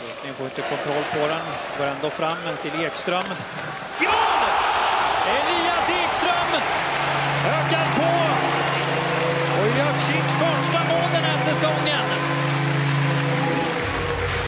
Björklin får inte kontroll på den. Går ändå fram till Ekström. Ja! Elias Ekström ökar på och gör sitt första mål den här säsongen.